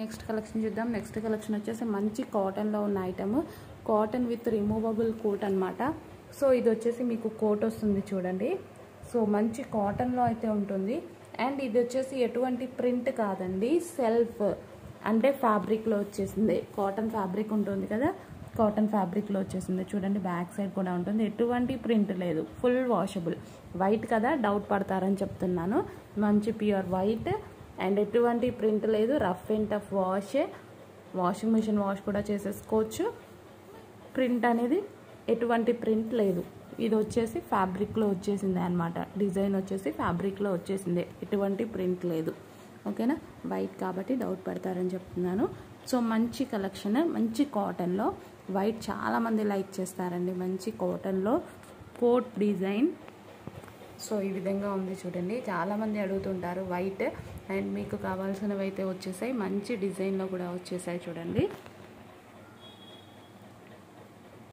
Next collection చూద్దాం. Next collection వచ్చేసి మంచి కాటన్లో ఉన్న item cotton with removable coat అనమాట సో ఇది వచ్చేసి మీకు కోట్ వస్తుంది చూడండి. సో మంచి కాటన్లో అయితే ఉంటుంది. అండ్ ఇది వచ్చేసి ఎటువంటి ప్రింట్ కాదండి. సెల్ఫ్ అంటే ఫ్యాబ్రిక్లో వచ్చేసింది. కాటన్ ఫ్యాబ్రిక్ ఉంటుంది కదా. కాటన్ ఫ్యాబ్రిక్లో వచ్చేసింది. చూడండి బ్యాక్ సైడ్ కూడా ఉంటుంది. ఎటువంటి ప్రింట్ లేదు. ఫుల్ వాషబుల్ వైట్ కదా? డౌట్ పడతారని చెప్తున్నాను. మంచి ప్యూర్ వైట్ అండ్ ఎటువంటి ప్రింట్ లేదు. రఫ్ అండ్ టఫ్ వాషే వాషింగ్ మిషన్ వాష్ కూడా చేసేసుకోవచ్చు. ప్రింట్ అనేది ఎటువంటి ప్రింట్ లేదు. ఇది వచ్చేసి ఫ్యాబ్రిక్లో వచ్చేసింది అనమాట డిజైన్ వచ్చేసి ఫ్యాబ్రిక్లో వచ్చేసింది. ఎటువంటి ప్రింట్ లేదు. ఓకేనా? వైట్ కాబట్టి డౌట్ పడతారని చెప్తున్నాను. సో మంచి కలెక్షన్ మంచి కాటన్లో వైట్ చాలామంది లైక్ చేస్తారండి. మంచి కాటన్లో కోట్ డిజైన్ సో ఈ విధంగా ఉంది చూడండి. చాలామంది అడుగుతుంటారు వైట్ అండ్ మీకు కావాల్సినవి అయితే వచ్చేసాయి మంచి డిజైన్లో కూడా వచ్చేసాయి చూడండి.